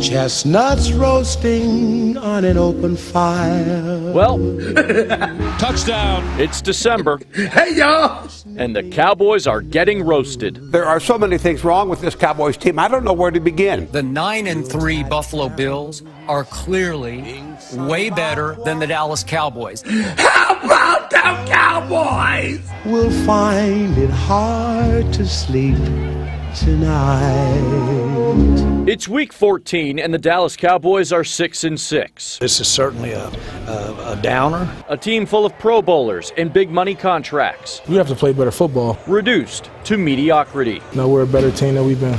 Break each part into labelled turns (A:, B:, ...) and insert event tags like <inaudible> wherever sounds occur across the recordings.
A: Chestnuts roasting on an open fire.
B: Well, <laughs> touchdown. It's December.
C: Hey, y'all.
B: And the Cowboys are getting roasted.
D: There are so many things wrong with this Cowboys team. I don't know where to begin.
E: The 9 and 3 Buffalo Bills are clearly way better than the Dallas Cowboys.
C: How about them Cowboys?
A: We'll find it hard to sleep tonight.
B: It's week 14 and the Dallas Cowboys are 6 and 6.
F: This is certainly a, a, a, downer.
B: A team full of pro bowlers and big money contracts.
G: We have to play better football.
B: Reduced to mediocrity.
G: No, we're a better team than we've been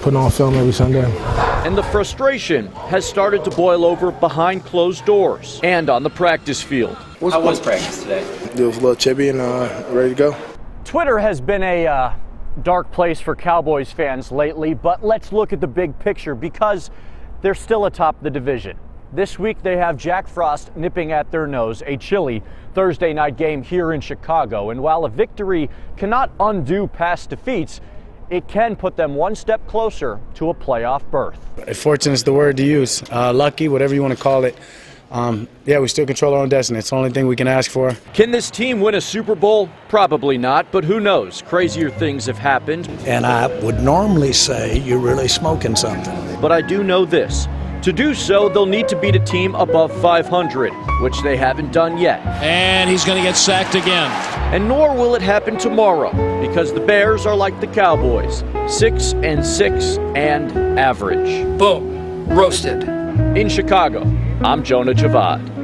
G: putting on film every Sunday.
B: And the frustration has started to boil over behind closed doors and on the practice field.
H: How was practice today?
G: It was a little chippy and uh, ready to go.
I: Twitter has been a uh, dark place for Cowboys fans lately, but let's look at the big picture because they're still atop the division. This week they have Jack Frost nipping at their nose, a chilly Thursday night game here in Chicago. And while a victory cannot undo past defeats, it can put them one step closer to a playoff berth.
J: Fortune is the word to use. Uh, lucky, whatever you want to call it. Um, yeah, we still control our own destiny. It's the only thing we can ask for.
B: Can this team win a Super Bowl? Probably not, but who knows? Crazier things have happened.
F: And I would normally say you're really smoking something.
B: But I do know this. To do so, they'll need to beat a team above 500, which they haven't done yet.
K: And he's going to get sacked again.
B: And nor will it happen tomorrow, because the Bears are like the Cowboys 6 and 6 and average.
E: Boom. Roasted.
B: In Chicago, I'm Jonah Javad.